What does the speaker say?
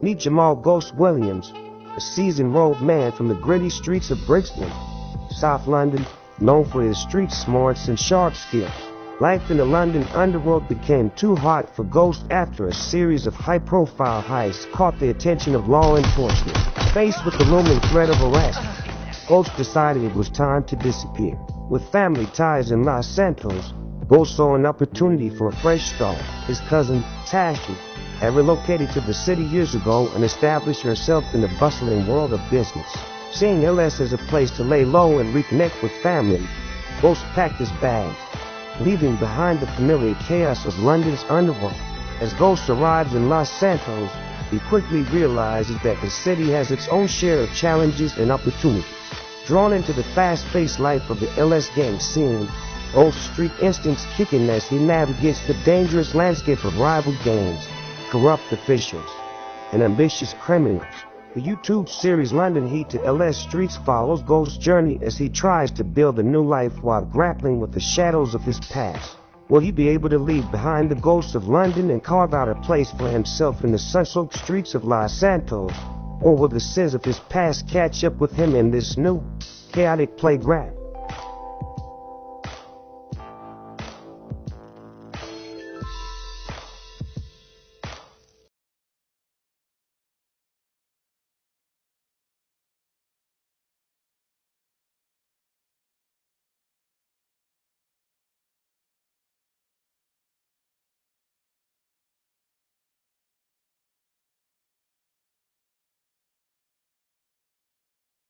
Meet Jamal Ghost Williams, a seasoned road man from the gritty streets of Brixton, South London, known for his street smarts and sharp skill. Life in the London underworld became too hot for Ghost after a series of high-profile heists caught the attention of law enforcement. Faced with the looming threat of arrest, Ghost decided it was time to disappear. With family ties in Los Santos, Ghost saw an opportunity for a fresh start. His cousin, Tashi, had relocated to the city years ago and established herself in the bustling world of business. Seeing LS as a place to lay low and reconnect with family, Ghost packed his bags, leaving behind the familiar chaos of London's underworld. As Ghost arrives in Los Santos, he quickly realizes that the city has its own share of challenges and opportunities. Drawn into the fast-paced life of the LS gang scene, Ghost street instincts kicking as he navigates the dangerous landscape of rival gangs, corrupt officials, and ambitious criminals. The YouTube series London Heat to LS Streets follows Ghost's journey as he tries to build a new life while grappling with the shadows of his past. Will he be able to leave behind the ghosts of London and carve out a place for himself in the sun-soaked streets of Los Santos? Or will the sins of his past catch up with him in this new, chaotic playground?